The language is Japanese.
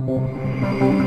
Thank you.